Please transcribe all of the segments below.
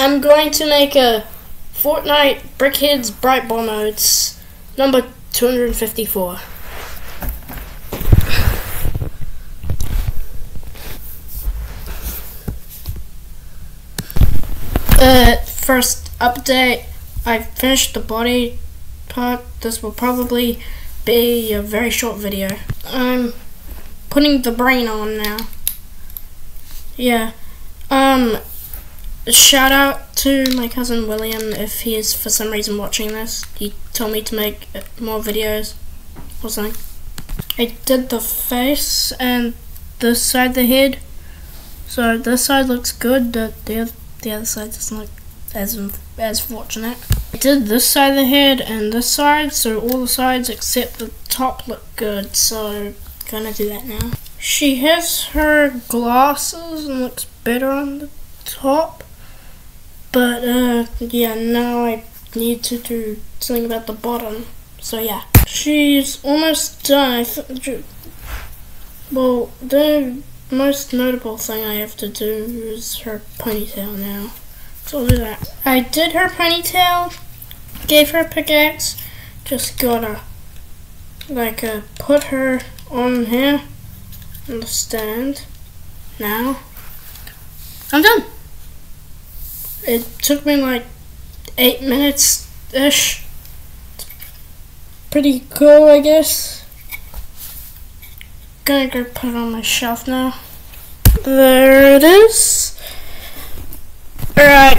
I'm going to make a Fortnite BrickHeadz Bright Ball modes number 254. Uh, first update, I finished the body part. This will probably be a very short video. I'm putting the brain on now. Yeah. Um, shout out to my cousin William if he is for some reason watching this. He told me to make uh, more videos or something. I did the face and this side the head. So this side looks good, the other, the other side doesn't look as as fortunate. I did this side of the head and this side, so all the sides except the top look good. So gonna do that now. She has her glasses and looks better on the top. Yeah, now I need to do something about the bottom. So yeah, she's almost done. well, the most notable thing I have to do is her ponytail now. So I'll do that. I did her ponytail, gave her a pickaxe, just gotta like uh, put her on here on the stand. Now I'm done. It took me like eight minutes ish. Pretty cool, I guess. Gonna go put it on my shelf now. There it is. Alright.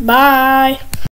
Bye.